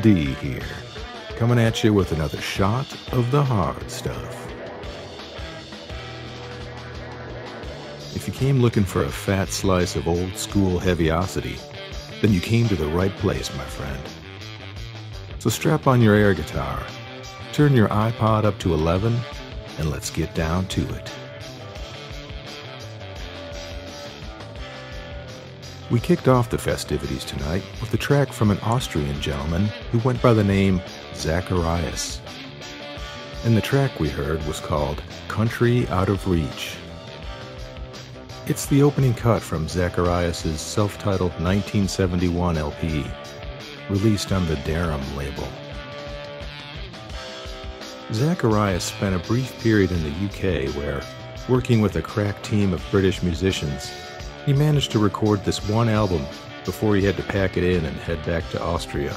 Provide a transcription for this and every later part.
D here, coming at you with another shot of the hard stuff. If you came looking for a fat slice of old school heaviosity, then you came to the right place, my friend. So strap on your air guitar, turn your iPod up to 11, and let's get down to it. We kicked off the festivities tonight with a track from an Austrian gentleman who went by the name Zakarrias. And the track we heard was called Country Out of Reach. It's the opening cut from Zakarrias' self titled 1971 LP, released on the Deram label. Zakarrias spent a brief period in the UK where, working with a crack team of British musicians, he managed to record this one album before he had to pack it in and head back to Austria.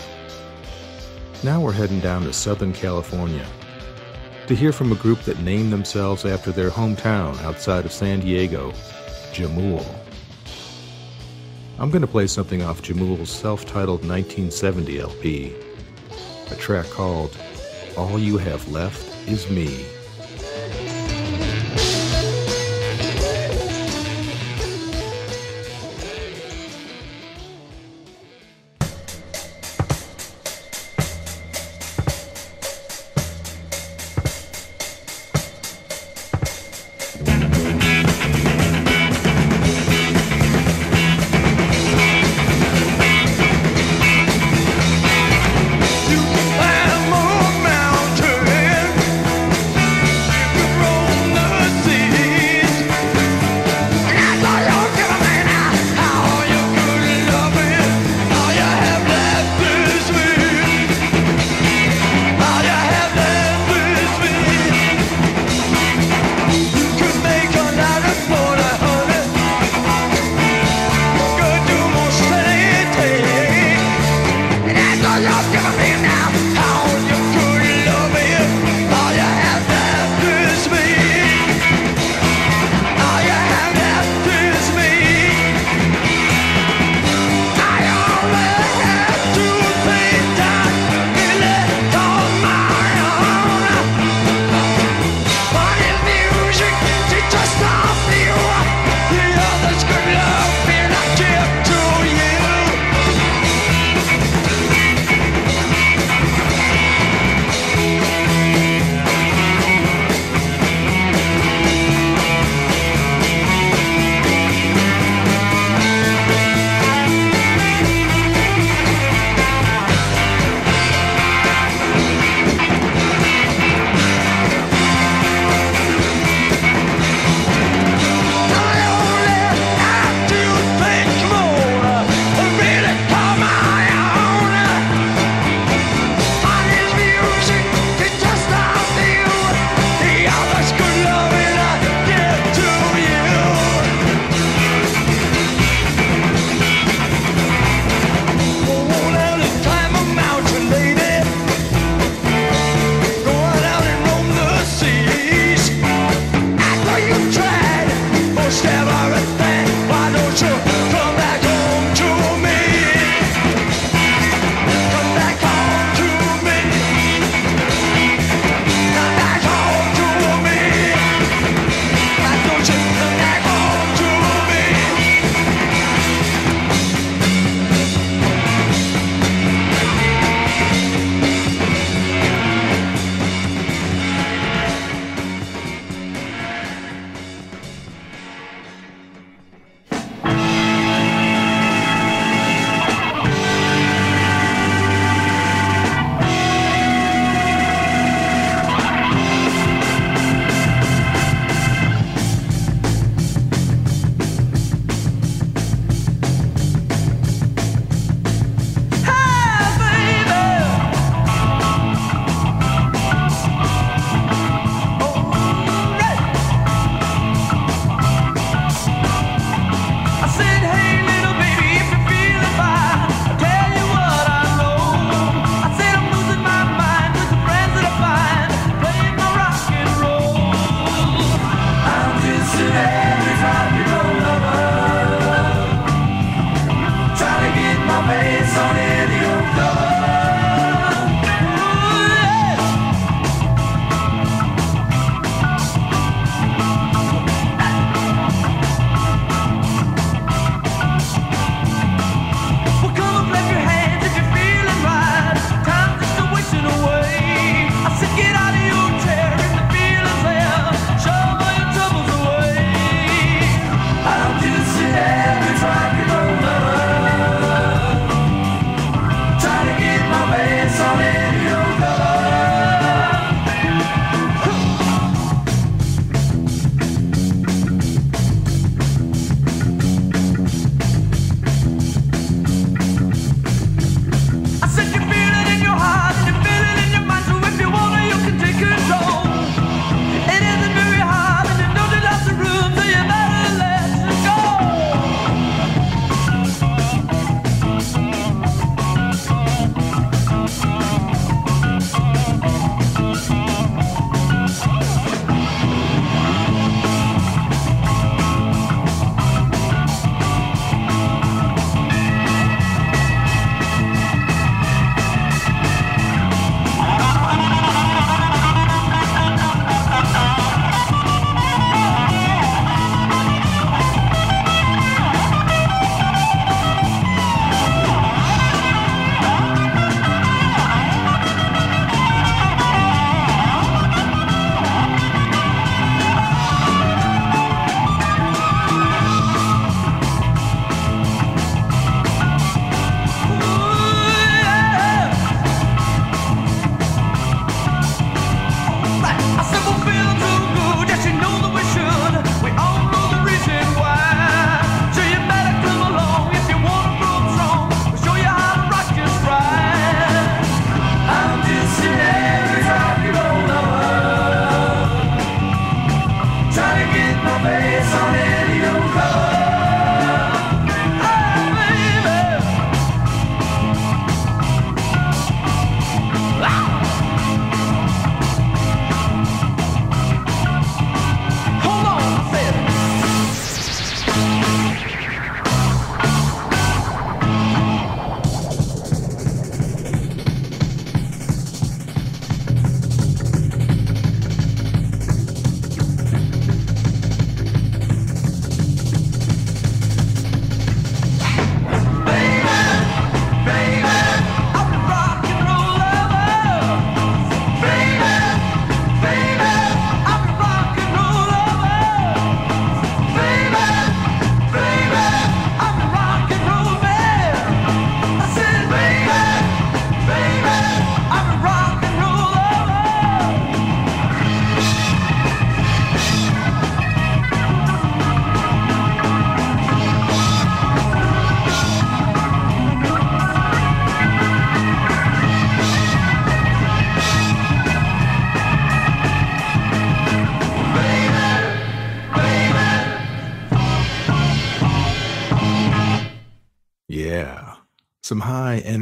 Now we're heading down to Southern California to hear from a group that named themselves after their hometown outside of San Diego, Jamul. I'm going to play something off Jamul's self titled 1970 LP, a track called All You Have Left Is Me. love's gonna be now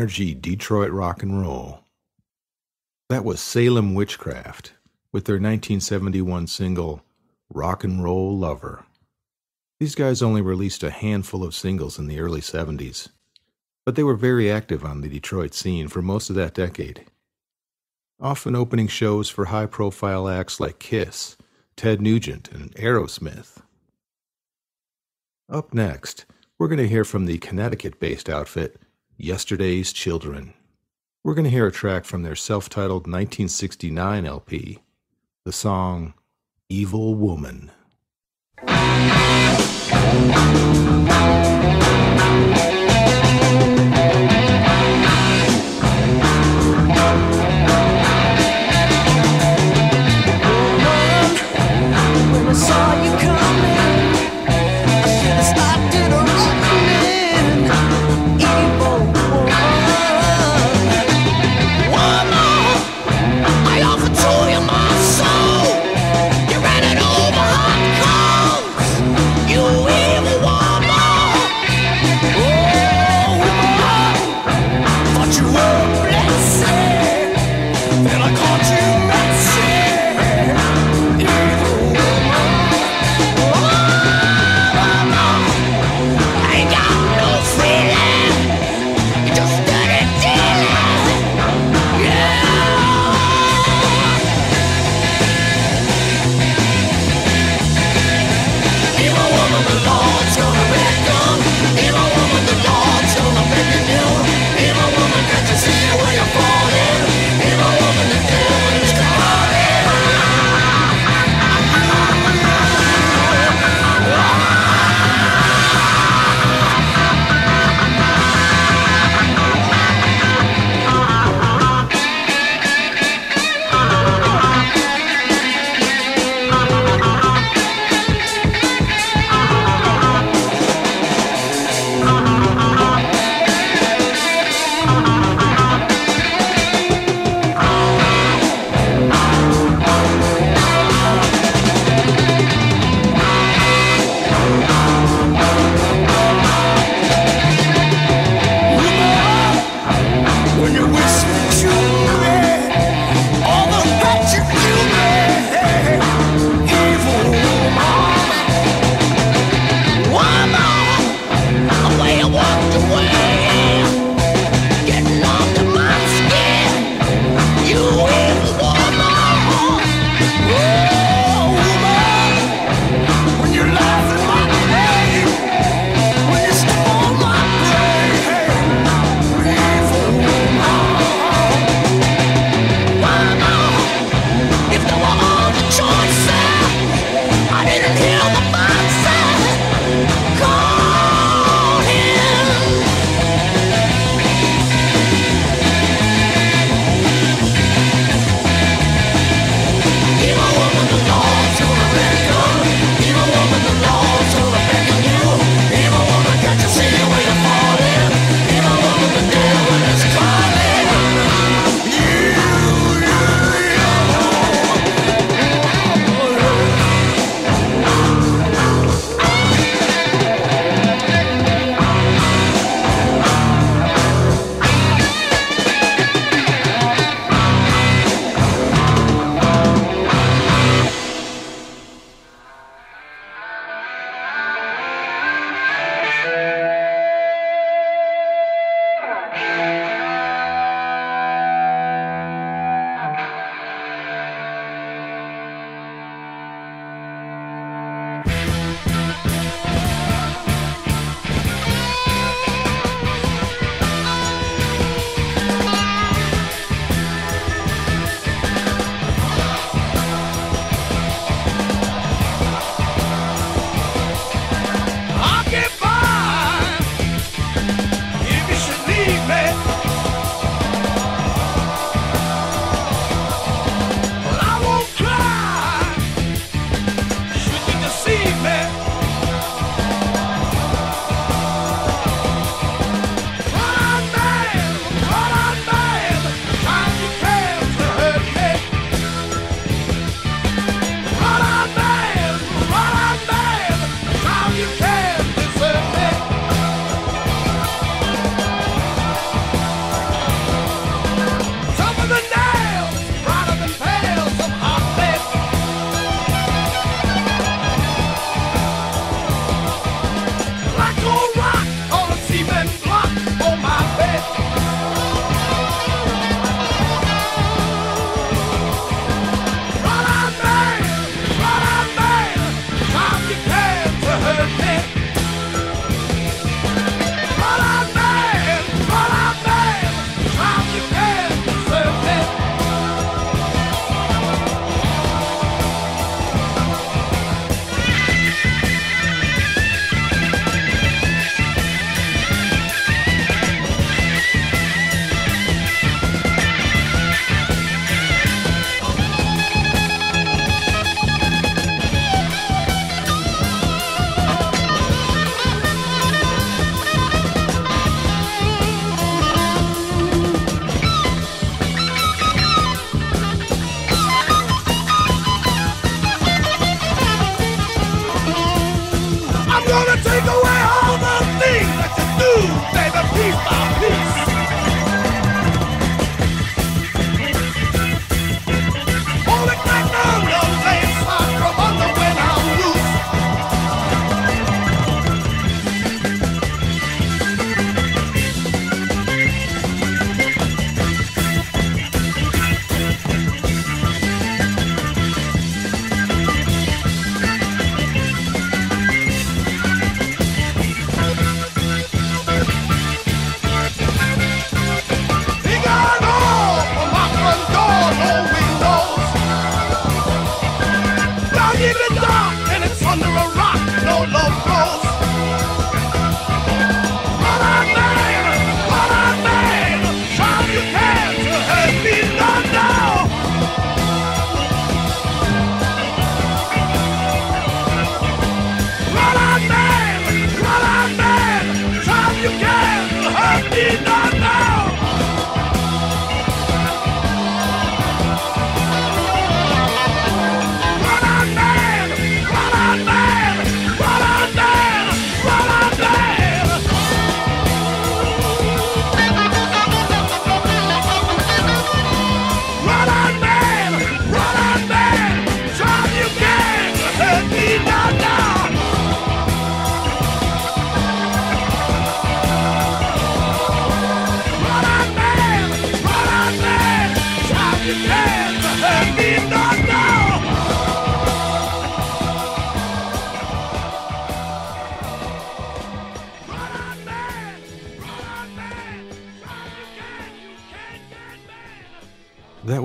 energy Detroit rock and roll. That was Salem Witchcraft with their 1971 single, Rock and Roll Lover. These guys only released a handful of singles in the early 70s, but they were very active on the Detroit scene for most of that decade. Often opening shows for high profile acts like Kiss, Ted Nugent, and Aerosmith. Up next, we're going to hear from the Connecticut based outfit Yesterday's Children. We're going to hear a track from their self titled 1969 LP, the song Evil Woman. You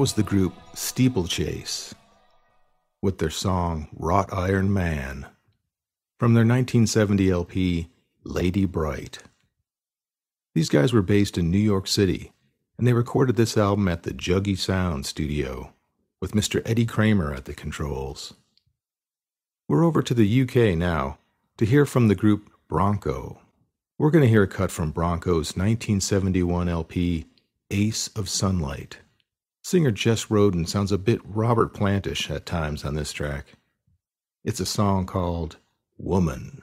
was the group Steeplechase with their song Wrought Iron Man from their 1970 LP Lady Bright. These guys were based in New York City and they recorded this album at the Juggy Sound studio with Mr. Eddie Kramer at the controls. We're over to the UK now to hear from the group Bronco. We're going to hear a cut from Bronco's 1971 LP Ace of Sunlight. Singer Jess Roden sounds a bit Robert Plantish at times on this track. It's a song called Woman.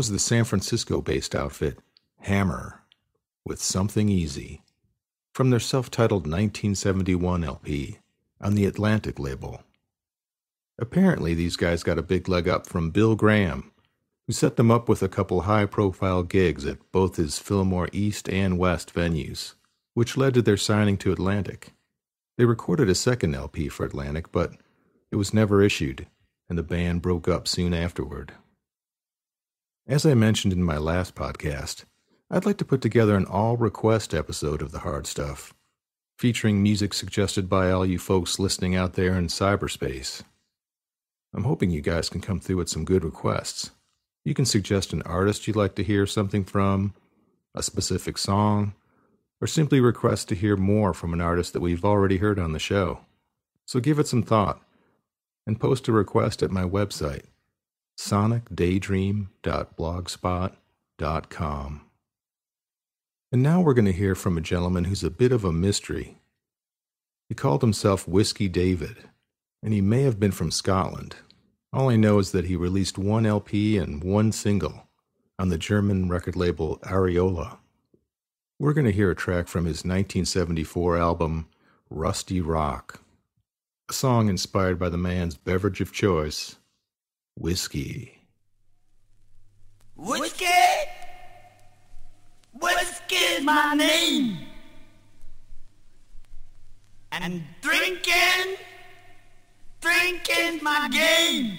Was the San Francisco based outfit Hammer with Something Easy from their self titled 1971 LP on the Atlantic label. Apparently, these guys got a big leg up from Bill Graham, who set them up with a couple high profile gigs at both his Fillmore East and West venues, which led to their signing to Atlantic. They recorded a second LP for Atlantic, but it was never issued, and the band broke up soon afterward. As I mentioned in my last podcast, I'd like to put together an all request episode of the hard stuff, featuring music suggested by all you folks listening out there in cyberspace. I'm hoping you guys can come through with some good requests. You can suggest an artist you'd like to hear something from, a specific song, or simply request to hear more from an artist that we've already heard on the show. So give it some thought and post a request at my website, sonicdaydream.blogspot.com. And now we're going to hear from a gentleman who's a bit of a mystery. He called himself Whiskey David, and he may have been from Scotland. All I know is that he released one LP and one single on the German record label Ariola. We're going to hear a track from his 1974 album, Rusty Rock, a song inspired by the man's beverage of choice, whiskey. Whiskey? Whiskey's my name. And drinking, drinking's my game.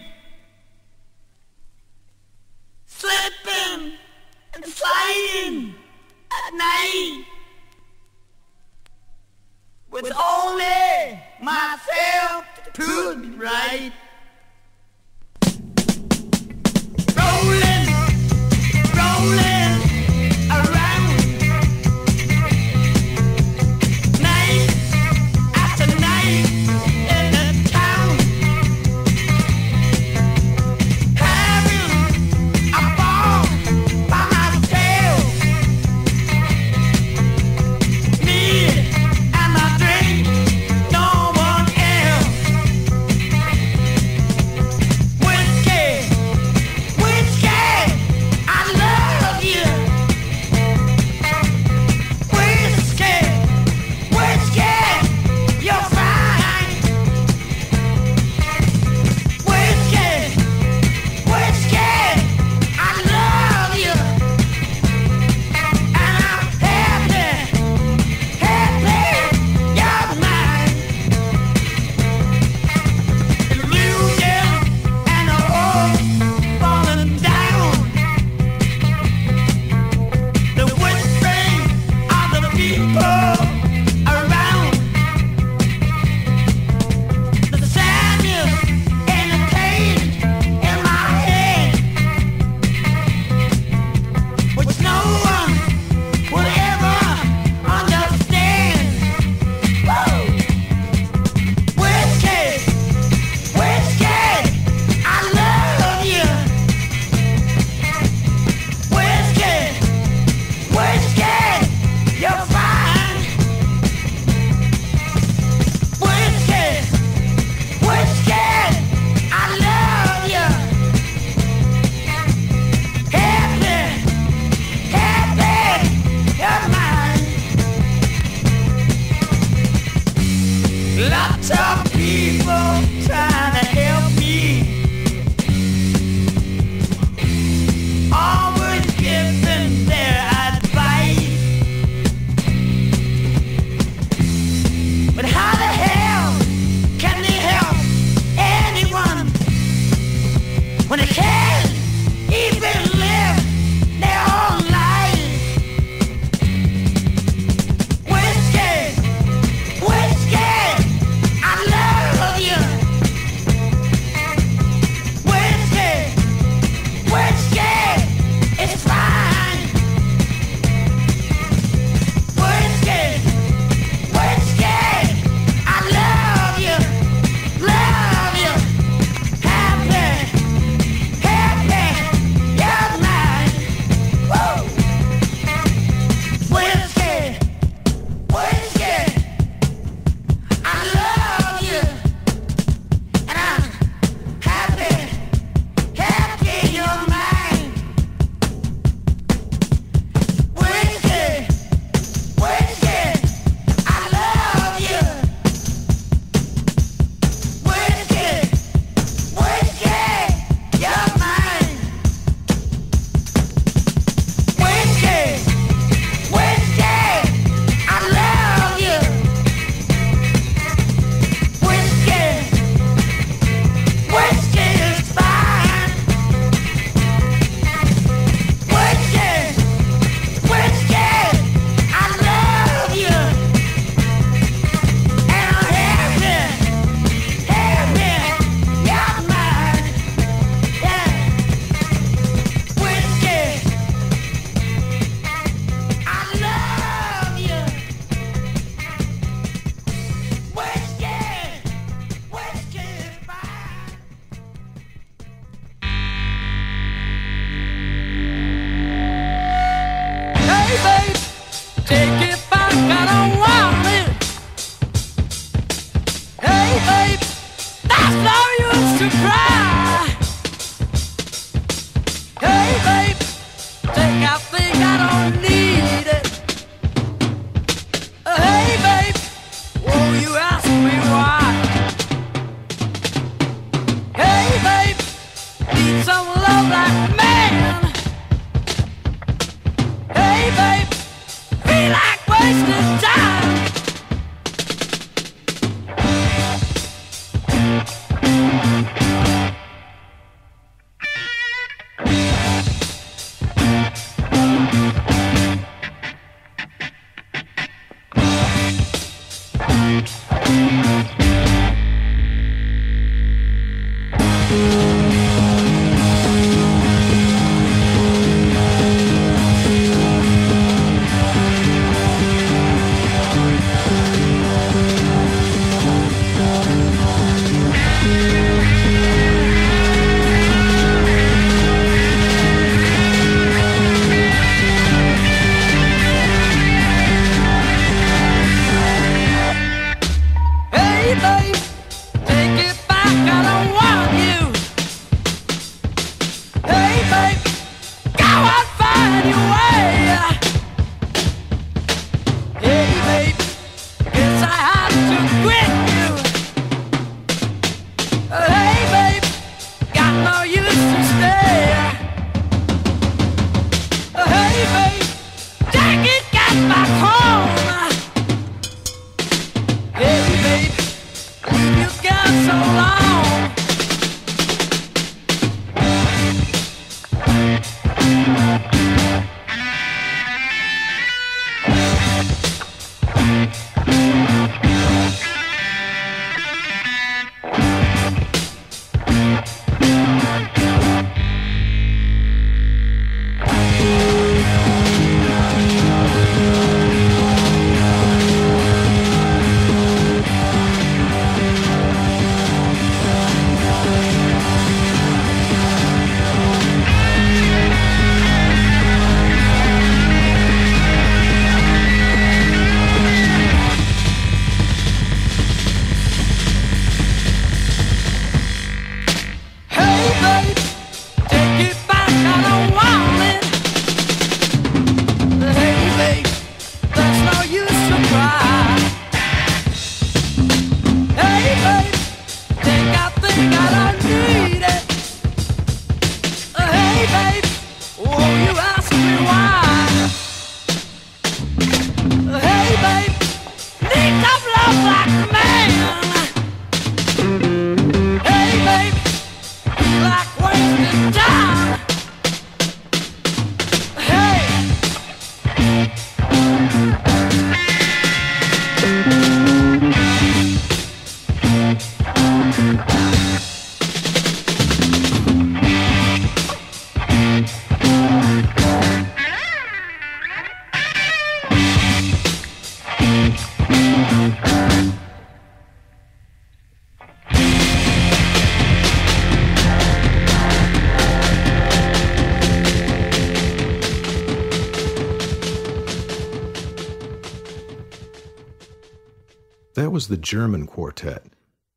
German quartet,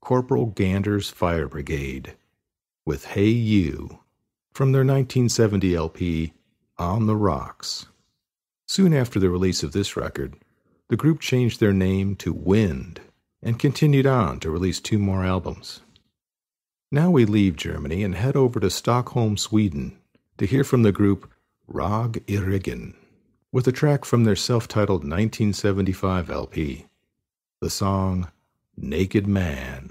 Corporal Gander's Fire Brigade, with Hey You, from their 1970 LP, On the Rocks. Soon after the release of this record, the group changed their name to Wind and continued on to release two more albums. Now we leave Germany and head over to Stockholm, Sweden, to hear from the group Rag i with a track from their self titled 1975 LP, the song Naked Man.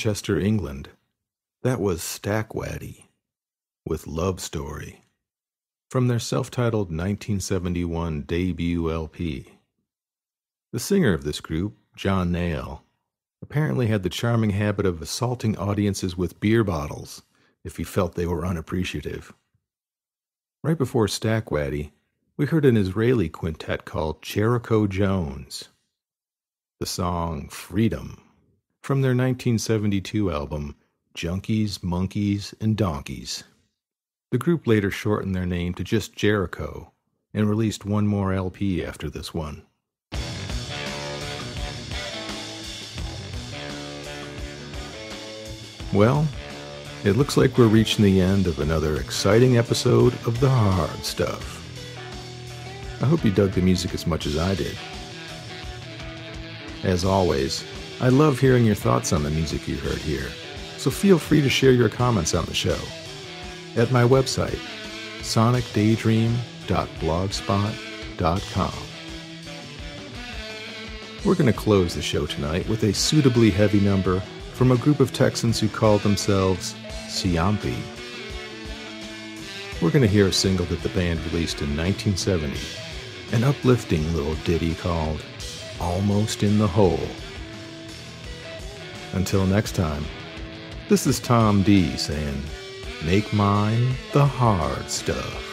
Manchester, England, that was Stack Waddy with Love Story from their self titled 1971 debut LP. The singer of this group, John Knail, apparently had the charming habit of assaulting audiences with beer bottles if he felt they were unappreciative. Right before Stack Waddy, we heard an Israeli quintet called Jericho Jones. The song Freedom from their 1972 album, Junkies, Monkeys, and Donkeys. The group later shortened their name to just Jericho and released one more LP after this one. Well, it looks like we're reaching the end of another exciting episode of The Hard Stuff. I hope you dug the music as much as I did. As always, I love hearing your thoughts on the music you heard here, so feel free to share your comments on the show. At my website, sonicdaydream.blogspot.com. We're going to close the show tonight with a suitably heavy number from a group of Texans who called themselves Seompi. We're going to hear a single that the band released in 1970, an uplifting little ditty called Almost in the Hole. Until next time, this is Tom D saying, make mine the hard stuff.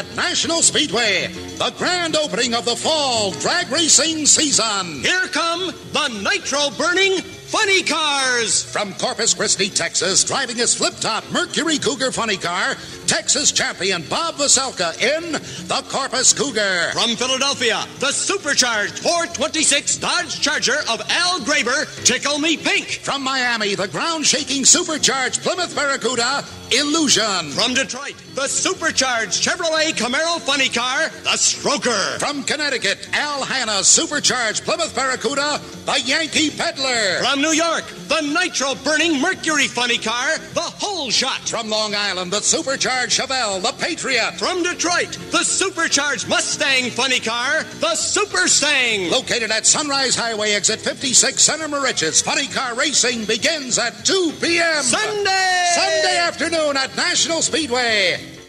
At National Speedway, the grand opening of the fall drag racing season. Here come the nitro burning funny cars. From Corpus Christi, Texas, driving his flip top Mercury Cougar funny car, Texas champion Bob Vaselka in the Corpus Cougar. From Philadelphia, the supercharged 426 Dodge Charger of Al Graber, Tickle Me Pink. From Miami, the ground shaking supercharged Plymouth Barracuda, Illusion. From Detroit, the supercharged Chevrolet Camaro funny car, the Stroker. From Connecticut, Al Hanna supercharged Plymouth Barracuda, the Yankee Peddler. From New York, the nitro burning Mercury funny car, the Whole Shot. From Long Island, the supercharged Chevelle, the Patriot. From Detroit, the supercharged Mustang funny car, the Super Stang. Located at Sunrise Highway, exit 56, Center Moriches. Funny car racing begins at 2 p.m. Sunday! Sunday afternoon at National Speedway.